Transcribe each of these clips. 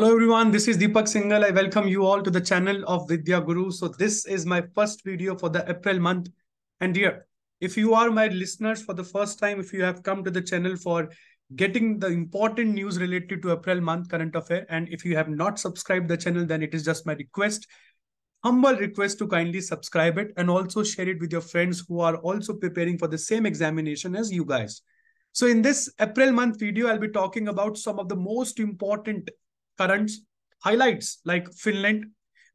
Hello everyone, this is Deepak Singhal. I welcome you all to the channel of Vidya Guru. So this is my first video for the April month. And here, if you are my listeners for the first time, if you have come to the channel for getting the important news related to April month current affair, and if you have not subscribed the channel, then it is just my request, humble request to kindly subscribe it and also share it with your friends who are also preparing for the same examination as you guys. So in this April month video, I'll be talking about some of the most important current highlights like Finland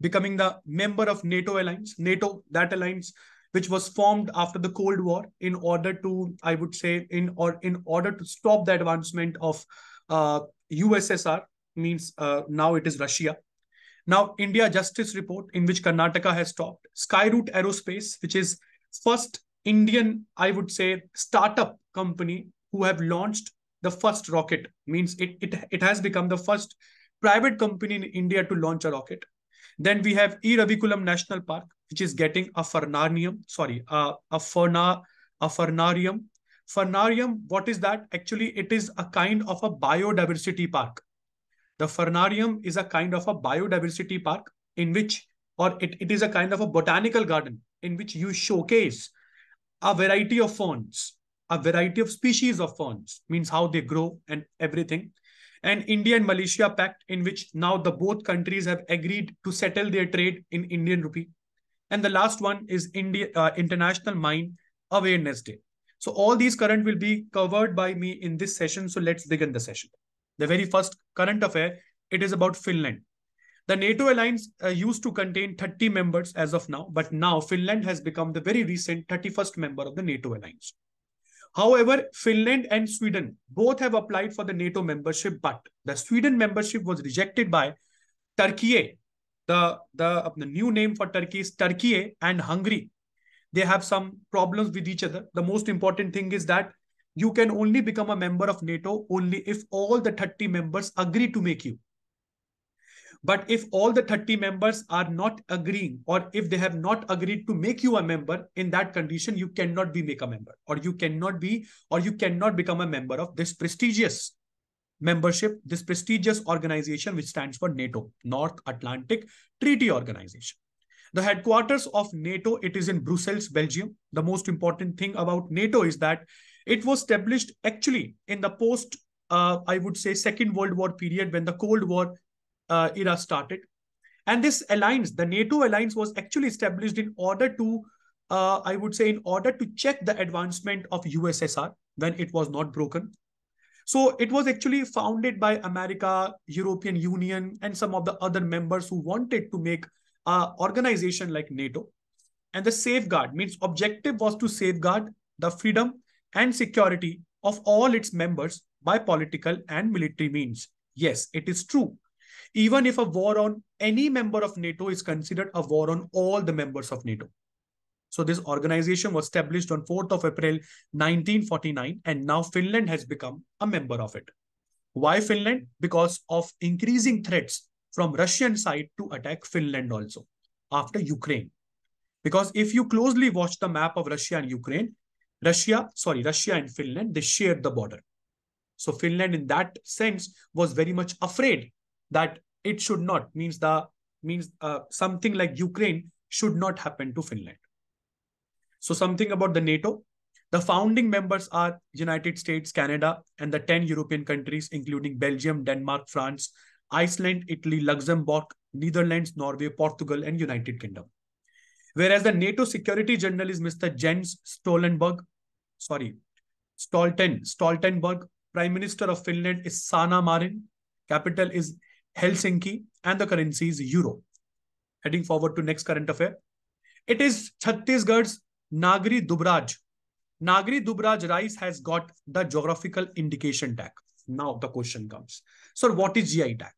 becoming the member of NATO alliance, NATO, that alliance which was formed after the Cold War in order to, I would say, in or in order to stop the advancement of uh, USSR, means uh, now it is Russia. Now, India Justice Report, in which Karnataka has stopped. Skyroot Aerospace, which is first Indian, I would say, startup company who have launched the first rocket, means it, it, it has become the first private company in India to launch a rocket. Then we have Eravikulam National Park, which is getting a fernarium, sorry, a ferna, a fernarium. Fernarium, what is that? Actually, it is a kind of a biodiversity park. The fernarium is a kind of a biodiversity park in which, or it, it is a kind of a botanical garden in which you showcase a variety of ferns, a variety of species of ferns, means how they grow and everything and India and Malaysia pact in which now the both countries have agreed to settle their trade in Indian rupee. And the last one is India uh, International Mine Awareness Day. So all these current will be covered by me in this session. So let's begin the session. The very first current affair, it is about Finland. The NATO alliance uh, used to contain 30 members as of now, but now Finland has become the very recent 31st member of the NATO alliance. However, Finland and Sweden both have applied for the NATO membership, but the Sweden membership was rejected by Turkey. The, the, the new name for Turkey is Turkey and Hungary. They have some problems with each other. The most important thing is that you can only become a member of NATO only if all the 30 members agree to make you. But if all the 30 members are not agreeing, or if they have not agreed to make you a member, in that condition, you cannot be make a member, or you cannot be, or you cannot become a member of this prestigious membership, this prestigious organization, which stands for NATO, North Atlantic Treaty Organization. The headquarters of NATO, it is in Brussels, Belgium. The most important thing about NATO is that it was established actually in the post, uh, I would say, Second World War period when the Cold War uh, era started. And this alliance, the NATO alliance, was actually established in order to, uh, I would say, in order to check the advancement of USSR when it was not broken. So it was actually founded by America, European Union, and some of the other members who wanted to make an organization like NATO. And the safeguard means objective was to safeguard the freedom and security of all its members by political and military means. Yes, it is true even if a war on any member of NATO is considered a war on all the members of NATO. So this organization was established on 4th of April 1949 and now Finland has become a member of it. Why Finland? Because of increasing threats from Russian side to attack Finland also after Ukraine. Because if you closely watch the map of Russia and Ukraine, Russia, sorry, Russia and Finland, they share the border. So Finland in that sense was very much afraid that it should not means the means uh, something like Ukraine should not happen to Finland. So something about the NATO. The founding members are United States, Canada, and the 10 European countries, including Belgium, Denmark, France, Iceland, Italy, Luxembourg, Netherlands, Norway, Portugal, and United Kingdom. Whereas the NATO Security General is Mr. Jens Stoltenberg, sorry, Stolten, Stoltenberg. Prime Minister of Finland is Sanna Marin. Capital is Helsinki, and the currency is euro. Heading forward to next current affair. It is Chhattisgarh's Nagri Dubraj. Nagri Dubraj rice has got the geographical indication tag. Now the question comes. So what is GI tag?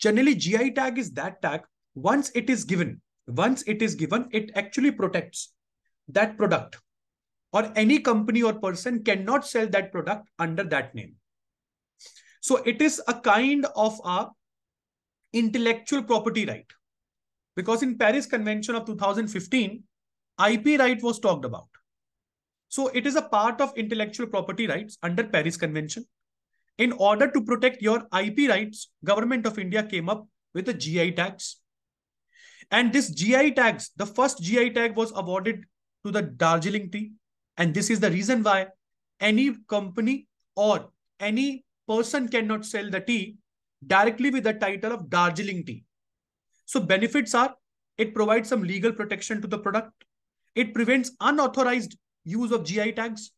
Generally, GI tag is that tag once it is given. Once it is given, it actually protects that product or any company or person cannot sell that product under that name. So it is a kind of a intellectual property right. Because in Paris Convention of 2015, IP right was talked about. So it is a part of intellectual property rights under Paris Convention. In order to protect your IP rights, Government of India came up with a GI tags. And this GI tags, the first GI tag was awarded to the Darjeeling tea. And this is the reason why any company or any person cannot sell the tea directly with the title of Darjeeling tea. So benefits are it provides some legal protection to the product. It prevents unauthorized use of GI tags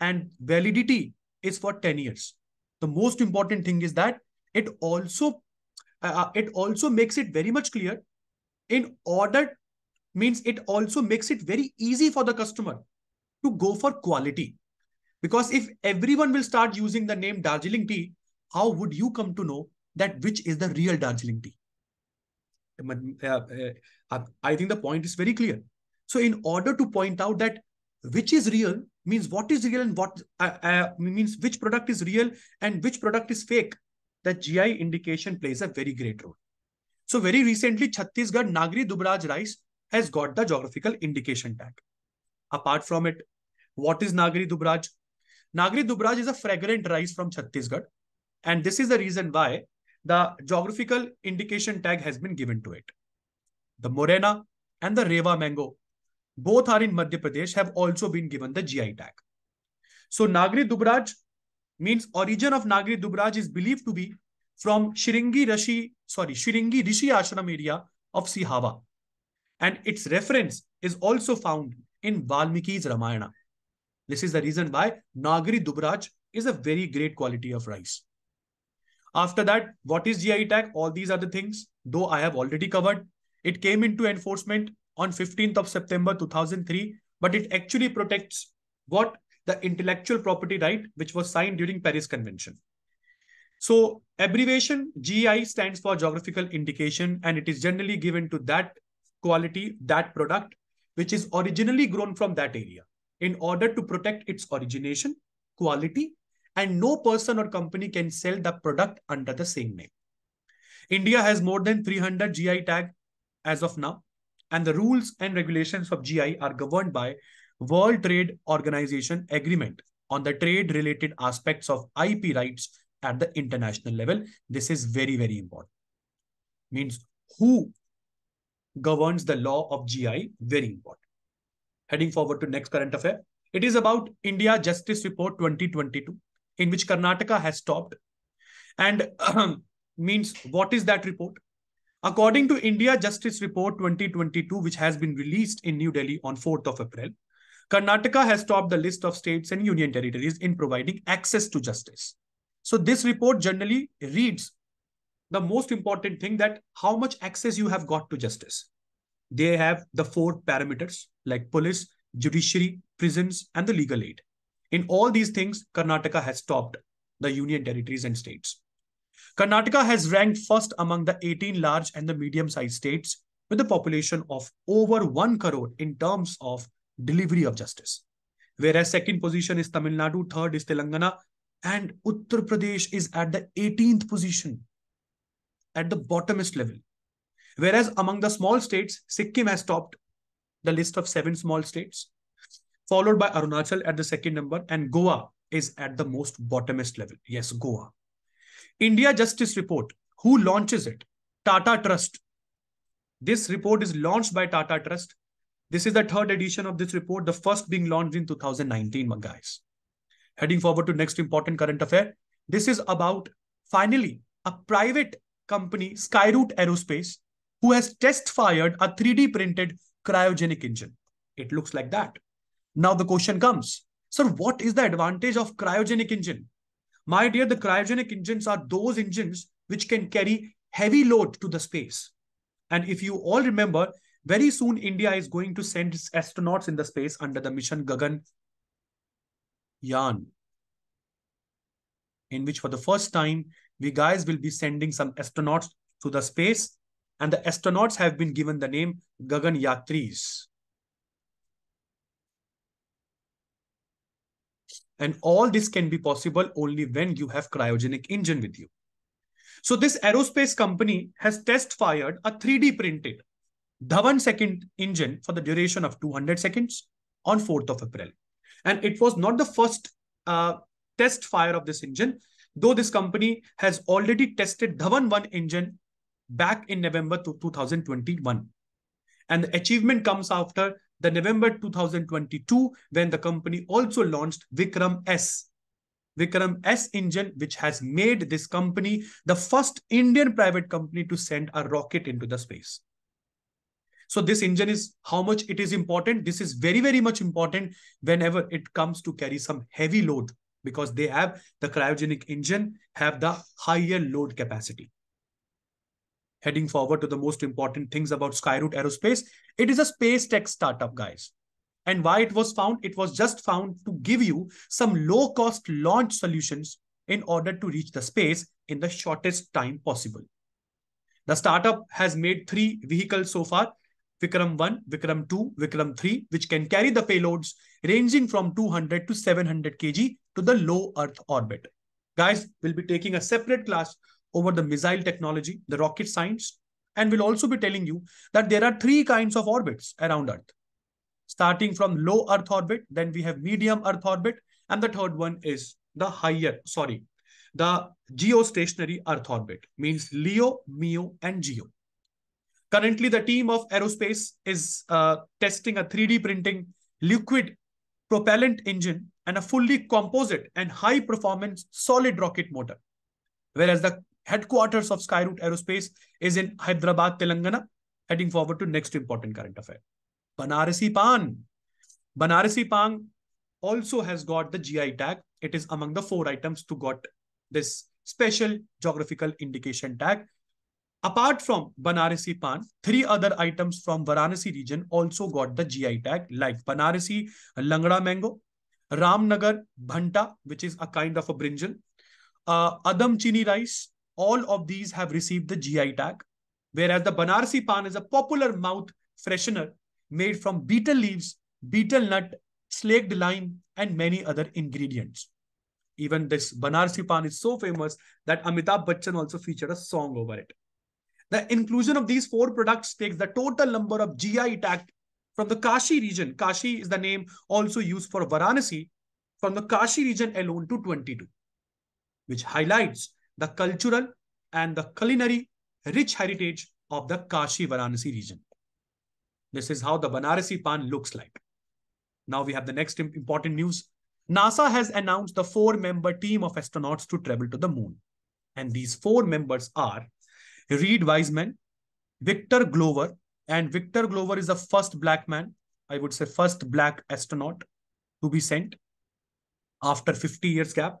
and validity is for 10 years. The most important thing is that it also uh, uh, it also makes it very much clear in order means it also makes it very easy for the customer to go for quality because if everyone will start using the name Darjeeling tea, how would you come to know that which is the real Darjeeling tea? Uh, uh, I think the point is very clear. So in order to point out that which is real means what is real and what uh, uh, means which product is real and which product is fake, that GI indication plays a very great role. So very recently, Chhattisgarh Nagri Dubraj rice has got the geographical indication tag. Apart from it, what is Nagri Dubraj? Nagri Dubraj is a fragrant rice from Chhattisgarh. And this is the reason why the geographical indication tag has been given to it. The Morena and the Rewa mango, both are in Madhya Pradesh, have also been given the GI tag. So Nagri Dubraj means origin of Nagri Dubraj is believed to be from Shiringi Rishi, sorry, Shiringi Rishi Ashram area of Sihava. And its reference is also found in Valmiki's Ramayana. This is the reason why Nagri Dubraj is a very great quality of rice. After that, what is GI tag? All these are the things, though I have already covered. It came into enforcement on 15th of September 2003, but it actually protects what? The intellectual property right, which was signed during Paris Convention. So abbreviation GI stands for geographical indication, and it is generally given to that quality, that product, which is originally grown from that area in order to protect its origination, quality, and no person or company can sell the product under the same name. India has more than 300 GI tag as of now, and the rules and regulations of GI are governed by World Trade Organization agreement on the trade related aspects of IP rights at the international level. This is very, very important. Means who governs the law of GI? Very important heading forward to next current affair. It is about India Justice Report 2022, in which Karnataka has stopped. And means what is that report? According to India Justice Report 2022, which has been released in New Delhi on 4th of April, Karnataka has topped the list of states and union territories in providing access to justice. So this report generally reads the most important thing that how much access you have got to justice. They have the four parameters like police, judiciary, prisons, and the legal aid. In all these things, Karnataka has topped the union territories and states. Karnataka has ranked first among the 18 large and the medium-sized states with a population of over 1 crore in terms of delivery of justice. Whereas second position is Tamil Nadu, third is Telangana, and Uttar Pradesh is at the 18th position at the bottomest level. Whereas among the small states, Sikkim has topped the list of seven small states, followed by Arunachal at the second number, and Goa is at the most bottomest level. Yes, Goa. India Justice Report. Who launches it? Tata Trust. This report is launched by Tata Trust. This is the third edition of this report, the first being launched in 2019, guys. Heading forward to next important current affair. This is about, finally, a private company, Skyroot Aerospace, who has test fired a 3D printed cryogenic engine. It looks like that. Now the question comes, sir, what is the advantage of cryogenic engine? My dear, the cryogenic engines are those engines which can carry heavy load to the space. And if you all remember, very soon India is going to send astronauts in the space under the mission Gagan Yan, in which for the first time, we guys will be sending some astronauts to the space and the astronauts have been given the name Gagan Yatris. And all this can be possible only when you have cryogenic engine with you. So this aerospace company has test fired a 3D printed Dhawan second engine for the duration of 200 seconds on 4th of April. And it was not the first uh, test fire of this engine. though this company has already tested Dhawan 1 engine back in November 2021. And the achievement comes after the November 2022 when the company also launched Vikram S. Vikram S engine, which has made this company the first Indian private company to send a rocket into the space. So this engine is how much it is important. This is very, very much important whenever it comes to carry some heavy load because they have the cryogenic engine have the higher load capacity. Heading forward to the most important things about Skyroot Aerospace, it is a space tech startup, guys. And why it was found? It was just found to give you some low cost launch solutions in order to reach the space in the shortest time possible. The startup has made three vehicles so far Vikram 1, Vikram 2, Vikram 3, which can carry the payloads ranging from 200 to 700 kg to the low Earth orbit. Guys, we'll be taking a separate class over the missile technology, the rocket science, and we'll also be telling you that there are three kinds of orbits around Earth. Starting from low Earth orbit, then we have medium Earth orbit, and the third one is the higher, sorry, the geostationary Earth orbit, means LEO, MEO, and GEO. Currently, the team of aerospace is uh, testing a 3D printing liquid propellant engine and a fully composite and high performance solid rocket motor. Whereas the headquarters of Skyroot Aerospace is in Hyderabad, Telangana, heading forward to next important current affair. Banarasi Pan. Banarasi Pan also has got the GI tag. It is among the four items to got this special geographical indication tag Apart from Banarasi Pan, three other items from Varanasi region also got the GI tag like Banarasi Langda mango, Ramnagar Bhanta, which is a kind of a brinjal, uh, Adam chini rice. All of these have received the GI tag, whereas the Banarasi Pan is a popular mouth freshener made from betel leaves, betel nut, slaked lime, and many other ingredients. Even this Banarasi Pan is so famous that Amitabh Bachchan also featured a song over it. The inclusion of these four products takes the total number of GI tag from the Kashi region. Kashi is the name also used for Varanasi from the Kashi region alone to 22, which highlights the cultural and the culinary rich heritage of the Kashi Varanasi region. This is how the Banarasi Pan looks like. Now we have the next important news. NASA has announced the four-member team of astronauts to travel to the moon. And these four members are Reid Wiseman, Victor Glover, and Victor Glover is the first black man, I would say first black astronaut to be sent after 50 years gap.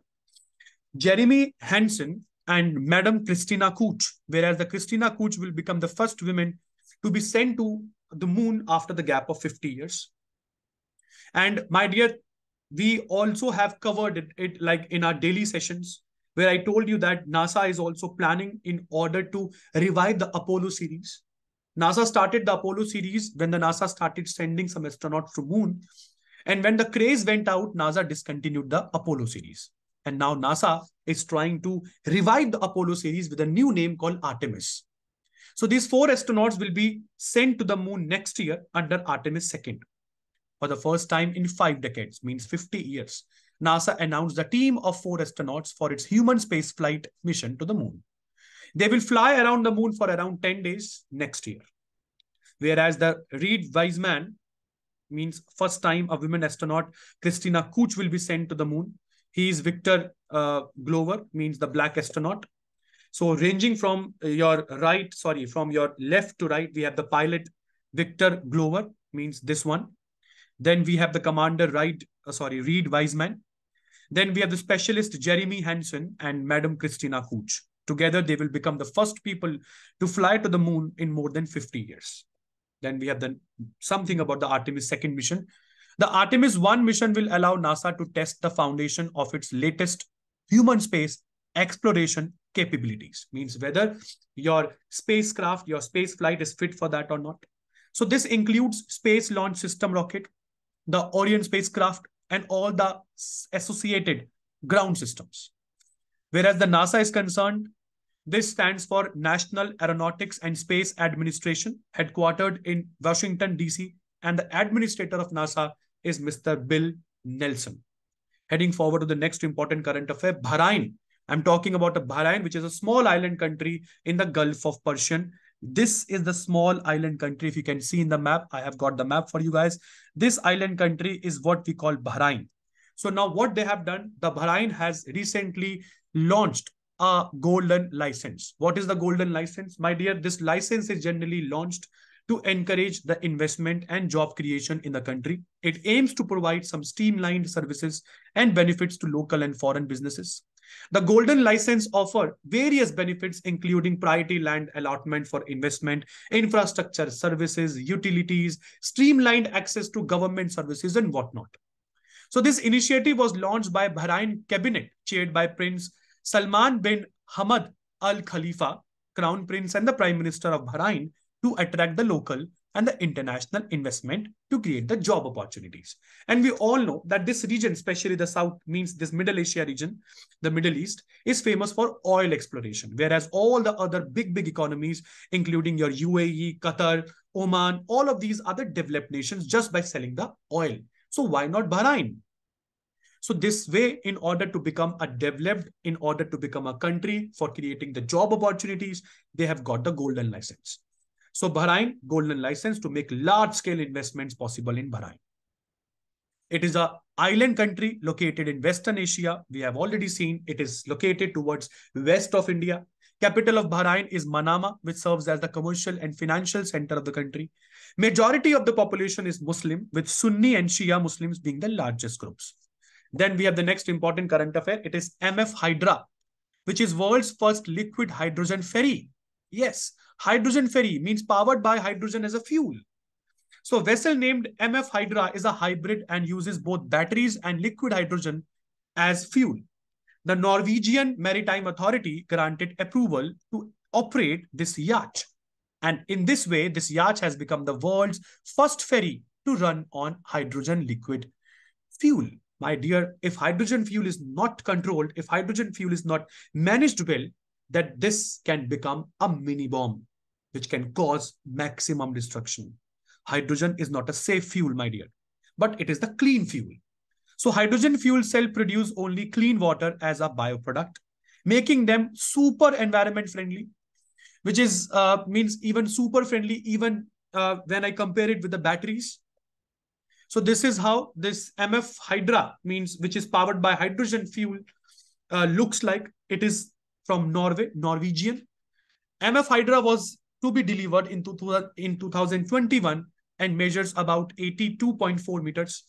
Jeremy Hansen and Madam Christina Koch, whereas the Christina Koch will become the first woman to be sent to the moon after the gap of 50 years. And my dear, we also have covered it, it like in our daily sessions where I told you that NASA is also planning in order to revive the Apollo series. NASA started the Apollo series when the NASA started sending some astronauts to moon. And when the craze went out, NASA discontinued the Apollo series. And now NASA is trying to revive the Apollo series with a new name called Artemis. So these four astronauts will be sent to the moon next year under Artemis 2nd for the first time in five decades, means 50 years. NASA announced a team of four astronauts for its human spaceflight mission to the moon. They will fly around the moon for around 10 days next year. Whereas the Reid Wiseman means first time a women astronaut, Christina Koch, will be sent to the moon. He is Victor uh, Glover, means the black astronaut. So ranging from your right, sorry, from your left to right, we have the pilot Victor Glover, means this one. Then we have the commander, right, uh, sorry, Reid Wiseman. Then we have the specialist Jeremy Hansen and Madam Christina Koch. Together, they will become the first people to fly to the moon in more than 50 years. Then we have the, something about the Artemis second mission. The Artemis 1 mission will allow NASA to test the foundation of its latest human space exploration capabilities. Means whether your spacecraft, your space flight is fit for that or not. So this includes Space Launch System rocket, the Orion spacecraft, and all the associated ground systems. Whereas the NASA is concerned, this stands for National Aeronautics and Space Administration, headquartered in Washington, D.C., and the administrator of NASA is Mr. Bill Nelson. Heading forward to the next important current affair, Bahrain I'm talking about a Bahrain, which is a small island country in the Gulf of Persian. This is the small island country. If you can see in the map, I have got the map for you guys. This island country is what we call Bahrain. So now what they have done, the Bahrain has recently launched a golden license. What is the golden license? My dear, this license is generally launched to encourage the investment and job creation in the country. It aims to provide some streamlined services and benefits to local and foreign businesses. The Golden License offer various benefits, including priority land allotment for investment, infrastructure services, utilities, streamlined access to government services, and whatnot. So this initiative was launched by Bahrain cabinet, chaired by Prince Salman bin Hamad Al Khalifa, Crown Prince and the Prime Minister of Bahrain, to attract the local and the international investment to create the job opportunities. And we all know that this region, especially the South, means this Middle Asia region, the Middle East, is famous for oil exploration, whereas all the other big, big economies, including your UAE, Qatar, Oman, all of these other developed nations just by selling the oil. So why not Bahrain? So this way, in order to become a developed, in order to become a country for creating the job opportunities, they have got the golden license. So Bahrain, golden license to make large scale investments possible in Bahrain. It is a island country located in Western Asia. We have already seen it is located towards west of India. Capital of Bahrain is Manama, which serves as the commercial and financial center of the country. Majority of the population is Muslim, with Sunni and Shia Muslims being the largest groups. Then we have the next important current affair. It is MF Hydra, which is world's first liquid hydrogen ferry. Yes, hydrogen ferry means powered by hydrogen as a fuel. So vessel named MF Hydra is a hybrid and uses both batteries and liquid hydrogen as fuel. The Norwegian Maritime Authority granted approval to operate this yacht. And in this way, this yacht has become the world's first ferry to run on hydrogen liquid fuel. My dear, if hydrogen fuel is not controlled, if hydrogen fuel is not managed well, that this can become a mini bomb, which can cause maximum destruction. Hydrogen is not a safe fuel, my dear, but it is the clean fuel. So hydrogen fuel cell produce only clean water as a bioproduct, making them super environment friendly, which is uh, means even super friendly, even uh, when I compare it with the batteries. So this is how this MF Hydra means, which is powered by hydrogen fuel, uh, looks like. It is from Norway, Norwegian. MF Hydra was to be delivered in, in 2021 and measures about 82.4 meters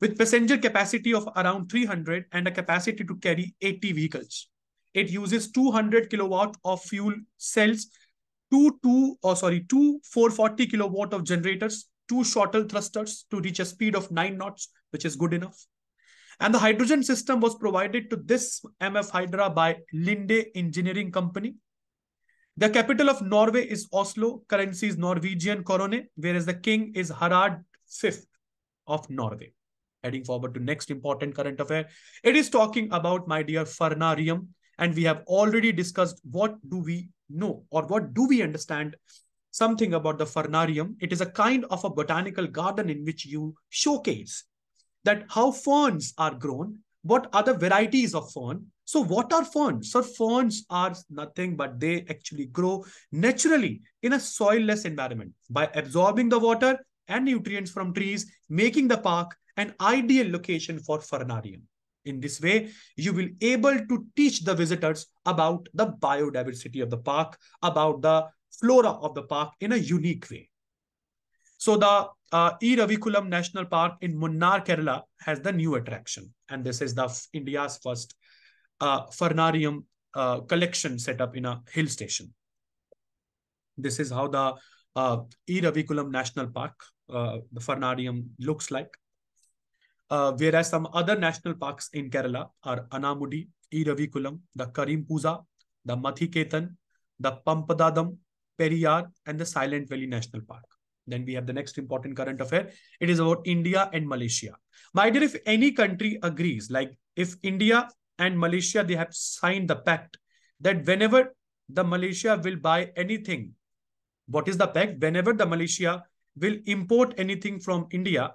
with passenger capacity of around 300 and a capacity to carry 80 vehicles. It uses 200 kilowatt of fuel cells, two, two, or sorry, two 440 kilowatt of generators, two shuttle thrusters to reach a speed of nine knots, which is good enough. And the hydrogen system was provided to this MF Hydra by Linde Engineering Company. The capital of Norway is Oslo. Currency is Norwegian krone, whereas the king is Harald V of Norway. Heading forward to next important current affair. It is talking about, my dear, Fernarium. And we have already discussed what do we know or what do we understand something about the Fernarium. It is a kind of a botanical garden in which you showcase that how ferns are grown, what are the varieties of fern. So what are ferns? So ferns are nothing but they actually grow naturally in a soilless environment by absorbing the water and nutrients from trees, making the park an ideal location for fernarium. In this way, you will able to teach the visitors about the biodiversity of the park, about the flora of the park in a unique way. So the uh, National Park in Munnar, Kerala has the new attraction. And this is the India's first uh, Fernarium uh, collection set up in a hill station. This is how the uh, National Park, uh, the Fernarium looks like. Uh, whereas some other national parks in Kerala are Anamudi, Eravikulam, the Karimpuzha, the Mathikettan, the Pampadadam, Periyar, and the Silent Valley National Park. Then we have the next important current affair. It is about India and Malaysia. My dear, if any country agrees, like if India and Malaysia, they have signed the pact that whenever the Malaysia will buy anything, what is the pact? Whenever the Malaysia will import anything from India,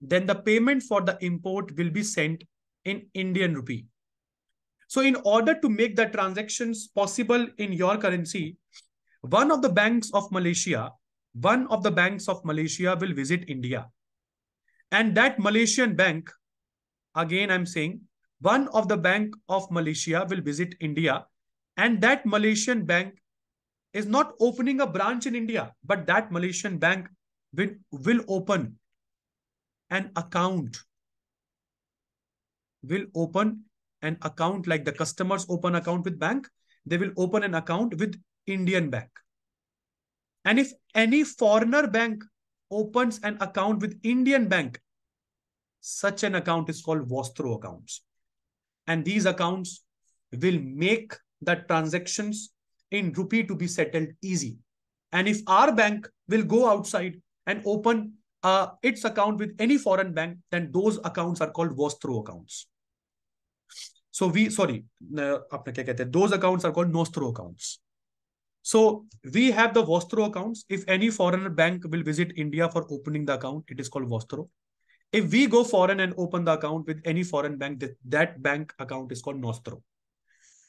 then the payment for the import will be sent in Indian rupee. So in order to make the transactions possible in your currency, one of the banks of Malaysia, one of the banks of Malaysia will visit India. And that Malaysian bank, again, I'm saying, one of the bank of Malaysia will visit India. And that Malaysian bank is not opening a branch in India, but that Malaysian bank will, will open an account. Will open an account like the customers open account with bank. They will open an account with Indian bank. And if any foreigner bank opens an account with Indian bank, such an account is called Vostro accounts. And these accounts will make the transactions in rupee to be settled easy. And if our bank will go outside and open uh, its account with any foreign bank, then those accounts are called Vostro accounts. So we, sorry, uh, those accounts are called Nostro accounts. So we have the Vostro accounts. If any foreign bank will visit India for opening the account, it is called Vostro. If we go foreign and open the account with any foreign bank, that, that bank account is called Nostro.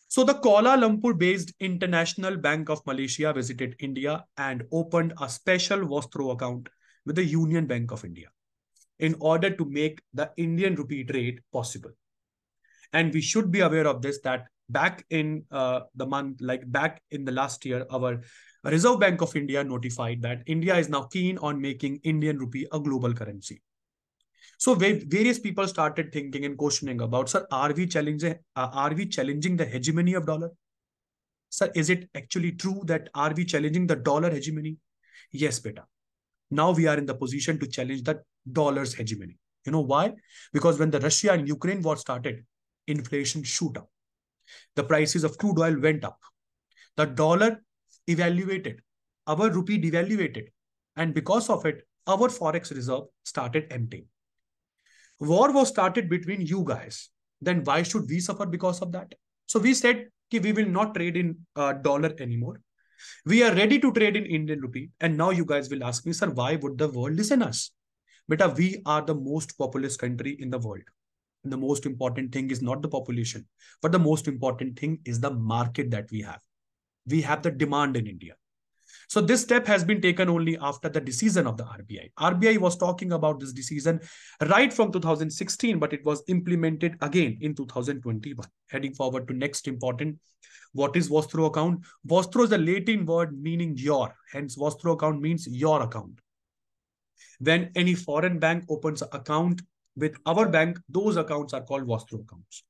So the Kuala Lumpur-based International Bank of Malaysia visited India and opened a special Vostro account with the Union Bank of India in order to make the Indian rupee trade possible. And we should be aware of this that back in uh, the month, like back in the last year, our Reserve Bank of India notified that India is now keen on making Indian rupee a global currency. So various people started thinking and questioning about, sir, are we challenging, uh, are we challenging the hegemony of dollar? Sir, is it actually true that are we challenging the dollar hegemony? Yes, beta. Now we are in the position to challenge the dollar's hegemony. You know why? Because when the Russia and Ukraine war started, inflation shoot up. The prices of crude oil went up. The dollar evaluated. Our rupee devaluated. And because of it, our forex reserve started emptying. War was started between you guys. Then why should we suffer because of that? So we said we will not trade in uh, dollar anymore. We are ready to trade in Indian rupee. And now you guys will ask me, sir, why would the world listen us? But we are the most populous country in the world. The most important thing is not the population, but the most important thing is the market that we have. We have the demand in India. So this step has been taken only after the decision of the RBI. RBI was talking about this decision right from 2016, but it was implemented again in 2021. Heading forward to next important, what is Vostro account? Vostro is a Latin word meaning your. Hence, Vostro account means your account. When any foreign bank opens an account with our bank, those accounts are called Vostro accounts.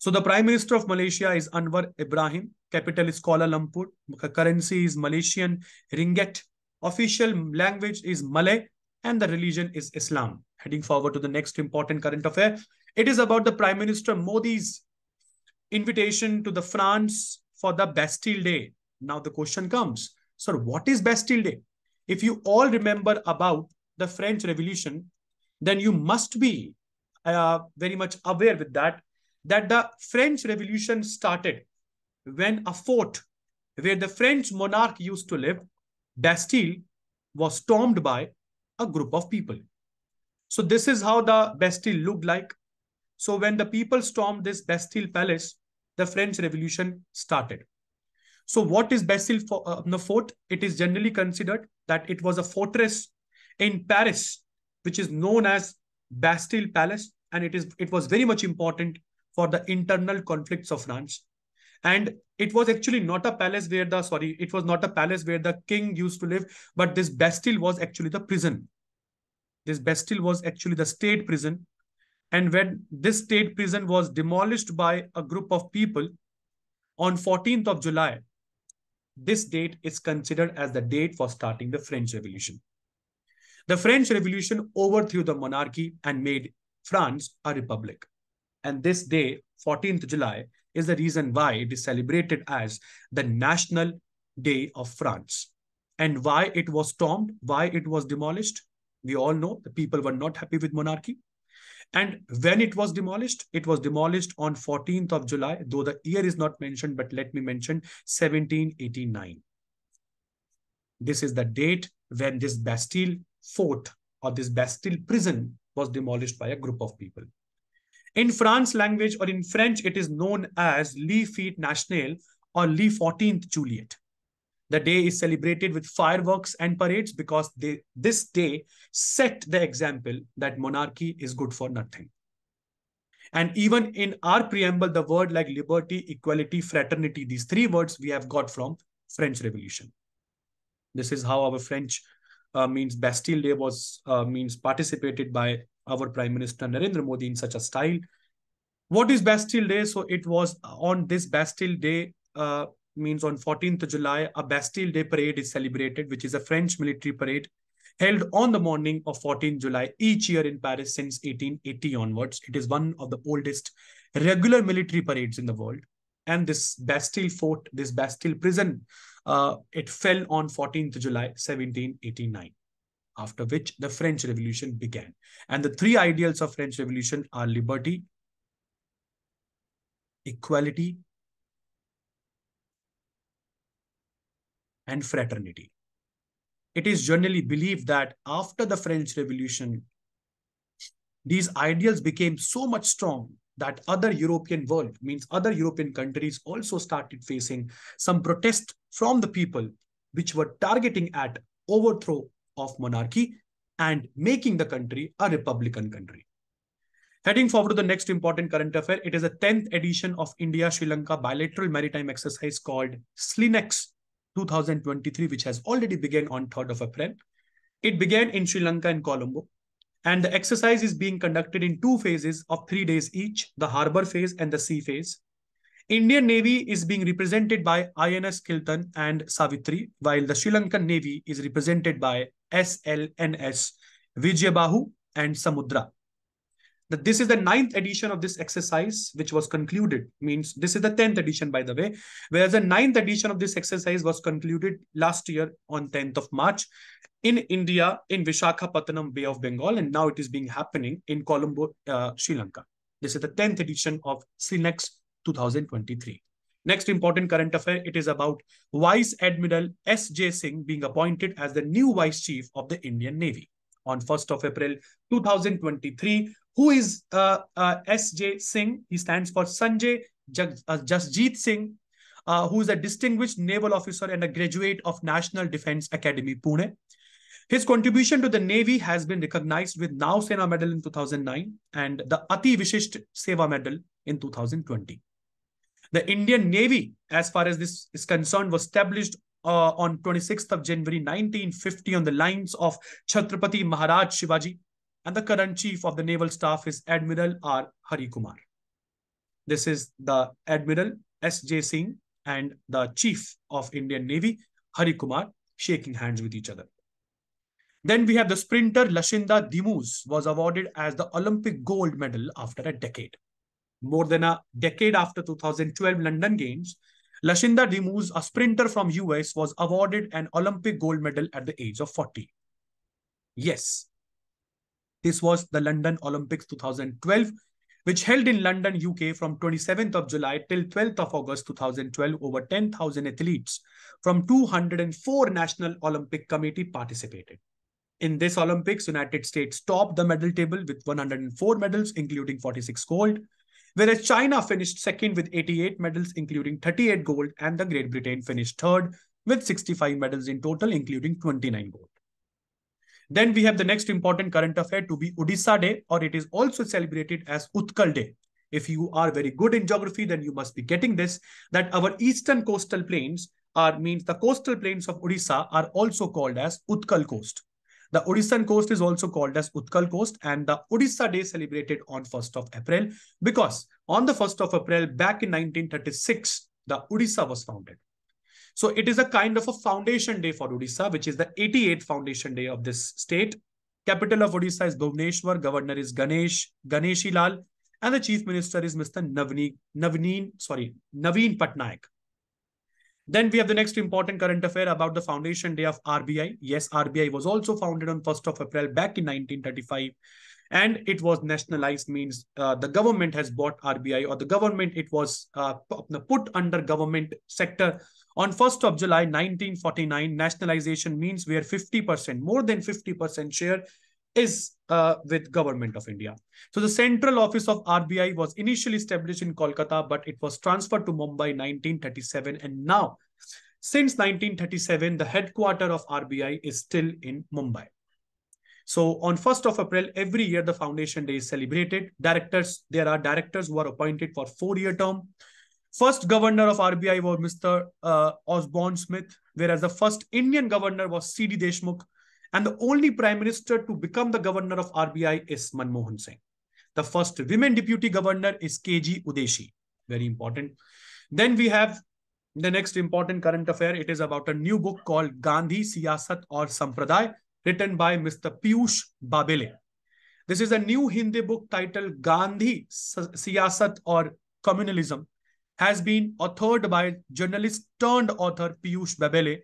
So the Prime Minister of Malaysia is Anwar Ibrahim. Capital is Kuala Lumpur. Currency is Malaysian ringgit. Official language is Malay. And the religion is Islam. Heading forward to the next important current affair. It is about the Prime Minister Modi's invitation to the France for the Bastille Day. Now the question comes, sir, what is Bastille Day? If you all remember about the French Revolution, then you must be uh, very much aware with that, that the French Revolution started when a fort where the French monarch used to live, Bastille, was stormed by a group of people. So this is how the Bastille looked like. So when the people stormed this Bastille palace, the French Revolution started. So what is Bastille for, uh, the fort? It is generally considered that it was a fortress in Paris which is known as Bastille Palace, and it is it was very much important for the internal conflicts of France. And it was actually not a palace where the sorry, it was not a palace where the king used to live, but this Bastille was actually the prison. This Bastille was actually the state prison. And when this state prison was demolished by a group of people on 14th of July, this date is considered as the date for starting the French Revolution. The French Revolution overthrew the monarchy and made France a republic. And this day, 14th July, is the reason why it is celebrated as the National Day of France. And why it was stormed, why it was demolished, we all know the people were not happy with monarchy. And when it was demolished, it was demolished on 14th of July, though the year is not mentioned, but let me mention 1789. This is the date when this Bastille fort or this Bastille prison was demolished by a group of people. In France language or in French, it is known as Le National or Le 14th Juliet. The day is celebrated with fireworks and parades because they, this day set the example that monarchy is good for nothing. And even in our preamble, the word like liberty, equality, fraternity, these three words we have got from French Revolution. This is how our French means Bastille Day was uh, means participated by our Prime Minister Narendra Modi in such a style. What is Bastille Day? So it was on this Bastille Day, uh, means on 14th July, a Bastille Day parade is celebrated, which is a French military parade held on the morning of 14th July each year in Paris since 1880 onwards. It is one of the oldest regular military parades in the world. And this Bastille fort, this Bastille prison, uh, it fell on 14th July 1789 after which the French Revolution began. And the three ideals of French Revolution are liberty, equality, and fraternity. It is generally believed that after the French Revolution, these ideals became so much strong that other European world, means other European countries also started facing some protest from the people which were targeting at overthrow of monarchy and making the country a republican country. Heading forward to the next important current affair, it is a 10th edition of India-Sri Lanka bilateral maritime exercise called SLINEX 2023, which has already begun on 3rd of April. It began in Sri Lanka and Colombo. And the exercise is being conducted in two phases of three days each, the harbor phase and the sea phase. Indian Navy is being represented by INS Kiltan and Savitri, while the Sri Lankan Navy is represented by SLNS Vijayabahu and Samudra. This is the ninth edition of this exercise, which was concluded. Means this is the tenth edition, by the way. Whereas the ninth edition of this exercise was concluded last year on 10th of March in India, in Vishakhapatnam, Bay of Bengal, and now it is being happening in Colombo, uh, Sri Lanka. This is the 10th edition of SLINEX 2023. Next important current affair, it is about Vice Admiral S.J. Singh being appointed as the new Vice Chief of the Indian Navy on 1st of April 2023. Who is uh, uh, S.J. Singh? He stands for Sanjay Jag uh, Singh, uh, who is a distinguished naval officer and a graduate of National Defense Academy, Pune. His contribution to the Navy has been recognized with Nau Sena Medal in 2009 and the Ati Vishisht Seva Medal in 2020. The Indian Navy, as far as this is concerned, was established uh, on 26th of January 1950 on the lines of Chhatrapati Maharaj Shivaji, and the current chief of the naval staff is Admiral R. Hari Kumar. This is the Admiral S.J. Singh and the chief of Indian Navy, Hari Kumar, shaking hands with each other. Then we have the sprinter Lashinda Demus was awarded as the Olympic gold medal after a decade more than a decade after 2012 London Games, Lashinda Demus, a sprinter from US, was awarded an Olympic gold medal at the age of 40. Yes, this was the London Olympics 2012, which held in London, UK from 27th of July till 12th of August 2012. Over 10,000 athletes from 204 National Olympic Committee participated. In this Olympics, United States topped the medal table with 104 medals, including 46 gold, whereas China finished second with 88 medals, including 38 gold, and the Great Britain finished third with 65 medals in total, including 29 gold. Then we have the next important current affair to be Odisha Day, or it is also celebrated as Utkal Day. If you are very good in geography, then you must be getting this, that our eastern coastal plains are means the coastal plains of Odisha are also called as Utkal Coast. The Odishan coast is also called as Utkal coast and the Odisha day celebrated on 1st of April because on the 1st of April back in 1936, the Odisha was founded. So it is a kind of a foundation day for Odisha, which is the 88th foundation day of this state. Capital of Odisha is Bhubaneswar, governor is Ganesh, Ganeshi Lal, and the chief minister is Mr. Navni, Navneen, sorry, Naveen Patnaik. Then we have the next important current affair about the foundation day of RBI. Yes, RBI was also founded on 1st of April back in 1935 and it was nationalized means uh, the government has bought RBI or the government it was uh, put under government sector on 1st of July 1949 nationalization means where 50% more than 50% share is uh, with government of India. So the central office of RBI was initially established in Kolkata, but it was transferred to Mumbai 1937. And now, since 1937, the headquarter of RBI is still in Mumbai. So on 1st of April, every year the foundation day is celebrated. Directors, there are directors who are appointed for four-year term. First governor of RBI was Mr. Uh, Osborne Smith, whereas the first Indian governor was C.D. Deshmukh. And the only prime minister to become the governor of RBI is Manmohan Singh. The first women deputy governor is KG Udeshi. Very important. Then we have the next important current affair. It is about a new book called Gandhi, Siyasat or Sampraday, written by Mr. Piyush Babele. This is a new Hindi book titled Gandhi, Siyasat or Communalism, has been authored by journalist turned author Piyush Babele,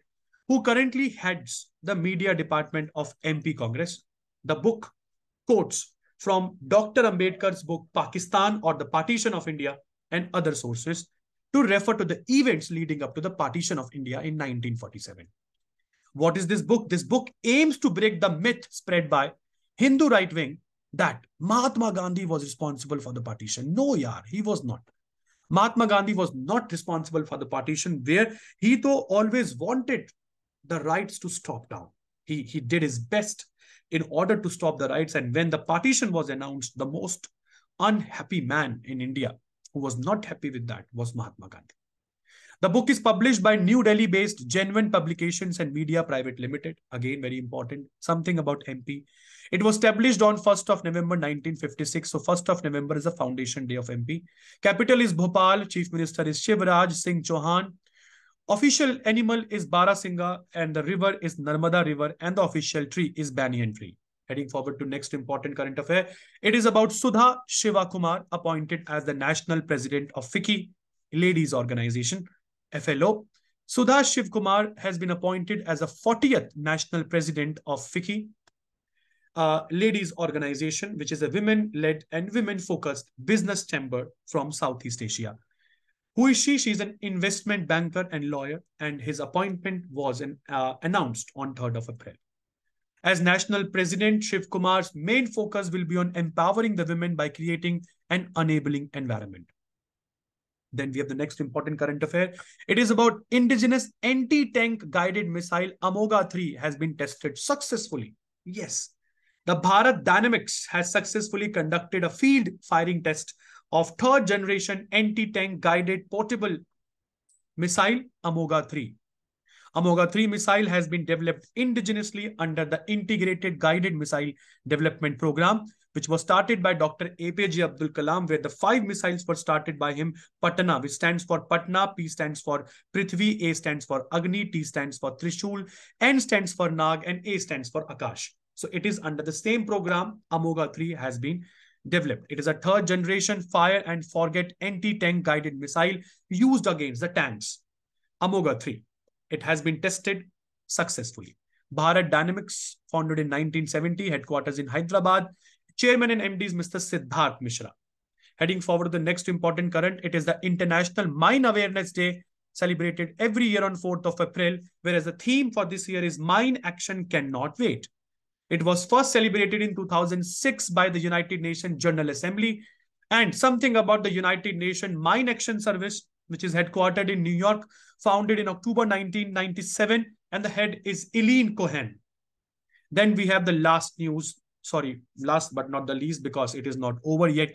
who currently heads the media department of MP Congress. The book quotes from Dr. Ambedkar's book Pakistan or the Partition of India and other sources to refer to the events leading up to the partition of India in 1947. What is this book? This book aims to break the myth spread by Hindu right wing that Mahatma Gandhi was responsible for the partition. No, yaar, he was not. Mahatma Gandhi was not responsible for the partition, where he though always wanted the rights to stop down. He, he did his best in order to stop the rights. And when the partition was announced, the most unhappy man in India who was not happy with that was Mahatma Gandhi. The book is published by New Delhi based Genuine Publications and Media Private Limited. Again, very important. Something about MP. It was established on 1st of November 1956. So 1st of November is the foundation day of MP. Capital is Bhopal. Chief Minister is Shivraj Singh Chauhan. Official animal is Barasingha and the river is Narmada River and the official tree is Banyan tree. Heading forward to next important current affair. It is about Sudha Shivakumar appointed as the national president of FICCI, ladies organization. FLO. Sudha Shivkumar has been appointed as the 40th national president of FICCI, uh, ladies organization, which is a women-led and women-focused business chamber from Southeast Asia. Who is she? She's an investment banker and lawyer, and his appointment was an, uh, announced on 3rd of April. As national president, Shiv Kumar's main focus will be on empowering the women by creating an enabling environment. Then we have the next important current affair. It is about indigenous anti-tank guided missile Amogha 3 has been tested successfully. Yes, the Bharat Dynamics has successfully conducted a field firing test of third generation anti-tank guided portable missile Amogha 3. Amogha 3 missile has been developed indigenously under the Integrated Guided Missile Development Program which was started by Dr. APJ Abdul Kalam, where the five missiles were started by him. Patna, which stands for Patna, P stands for Prithvi, A stands for Agni, T stands for Trishul, N stands for Nag, and A stands for Akash. So it is under the same program, Amogha 3 has been developed. It is a third generation fire and forget anti-tank guided missile used against the tanks. Amogha 3. It has been tested successfully. Bharat Dynamics, founded in 1970, headquarters in Hyderabad, Chairman and MD is Mr. Siddharth Mishra. Heading forward to the next important current, it is the International Mine Awareness Day celebrated every year on 4th of April, whereas the theme for this year is Mine Action Cannot Wait. It was first celebrated in 2006 by the United Nations General Assembly and something about the United Nations Mine Action Service, which is headquartered in New York, founded in October 1997, and the head is Ilene Cohn. Then we have the last news sorry, last but not the least, because it is not over yet,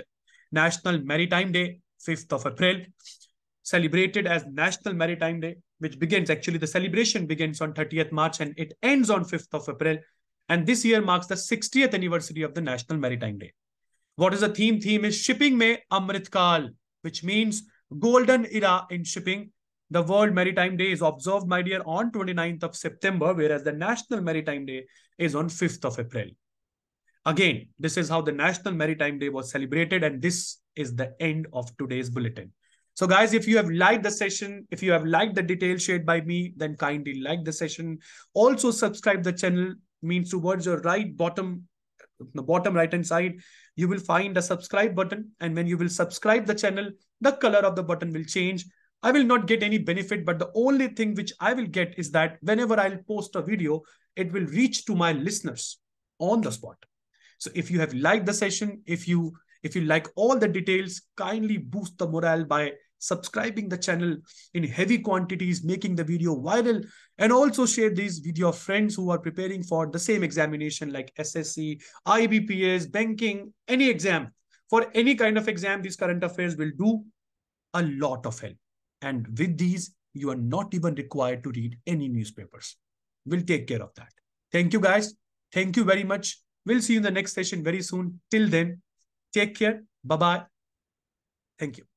National Maritime Day, 5th of April, celebrated as National Maritime Day, which begins, actually the celebration begins on 30th March and it ends on 5th of April. And this year marks the 60th anniversary of the National Maritime Day. What is the theme? Theme is Shipping May Amrit Kal, which means golden era in shipping. The World Maritime Day is observed, my dear, on 29th of September, whereas the National Maritime Day is on 5th of April. Again, this is how the National Maritime Day was celebrated, and this is the end of today's bulletin. So guys, if you have liked the session, if you have liked the details shared by me, then kindly like the session. Also subscribe the channel, means towards your right bottom, the bottom right hand side, you will find a subscribe button. And when you will subscribe the channel, the color of the button will change. I will not get any benefit, but the only thing which I will get is that whenever I'll post a video, it will reach to my listeners on the spot. So if you have liked the session, if you if you like all the details, kindly boost the morale by subscribing the channel in heavy quantities, making the video viral, and also share this with your friends who are preparing for the same examination like SSC, IBPS, banking, any exam. For any kind of exam, these current affairs will do a lot of help. And with these, you are not even required to read any newspapers. We'll take care of that. Thank you, guys. Thank you very much. We'll see you in the next session very soon. Till then, take care. Bye-bye. Thank you.